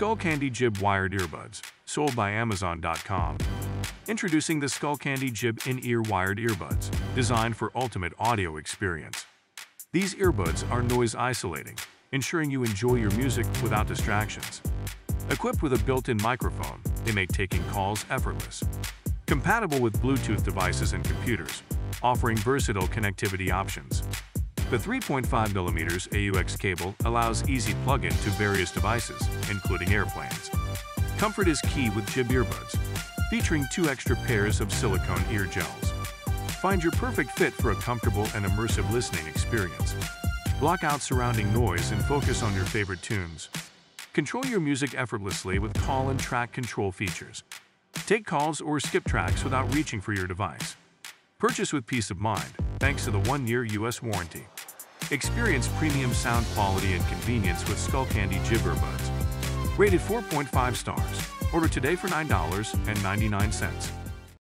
Skullcandy Jib Wired Earbuds, sold by Amazon.com. Introducing the Skullcandy Jib In-Ear Wired Earbuds, designed for ultimate audio experience. These earbuds are noise isolating, ensuring you enjoy your music without distractions. Equipped with a built-in microphone, they make taking calls effortless. Compatible with Bluetooth devices and computers, offering versatile connectivity options. The 3.5mm AUX cable allows easy plug-in to various devices, including airplanes. Comfort is key with Jib earbuds, featuring two extra pairs of silicone ear gels. Find your perfect fit for a comfortable and immersive listening experience. Block out surrounding noise and focus on your favorite tunes. Control your music effortlessly with call and track control features. Take calls or skip tracks without reaching for your device. Purchase with peace of mind, thanks to the one-year U.S. warranty. Experience premium sound quality and convenience with Skullcandy Jib earbuds. Rated 4.5 stars. Order today for $9.99.